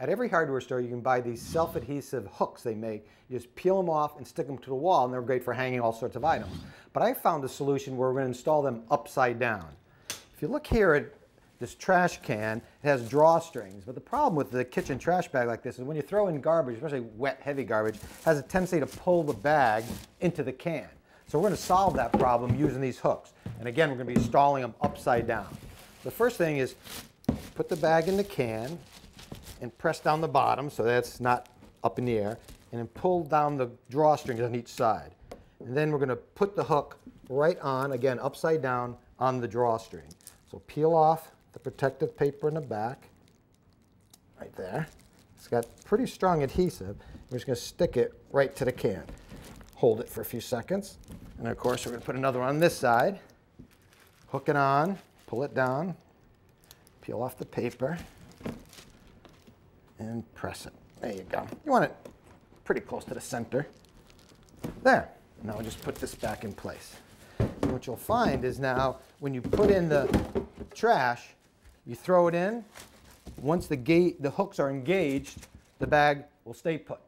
At every hardware store, you can buy these self-adhesive hooks they make. You just peel them off and stick them to the wall, and they're great for hanging all sorts of items. But I found a solution where we're going to install them upside down. If you look here at this trash can, it has drawstrings. But the problem with the kitchen trash bag like this is when you throw in garbage, especially wet, heavy garbage, has a tendency to pull the bag into the can. So we're going to solve that problem using these hooks. And again, we're going to be installing them upside down. The first thing is put the bag in the can and press down the bottom so that's not up in the air, and then pull down the drawstrings on each side. And then we're going to put the hook right on, again, upside down on the drawstring. So peel off the protective paper in the back, right there. It's got pretty strong adhesive. We're just going to stick it right to the can. Hold it for a few seconds. And of course, we're going to put another one on this side. Hook it on, pull it down, peel off the paper, and press it. There you go. You want it pretty close to the center. There. Now we'll just put this back in place. And what you'll find is now when you put in the trash, you throw it in. Once the, gate, the hooks are engaged, the bag will stay put.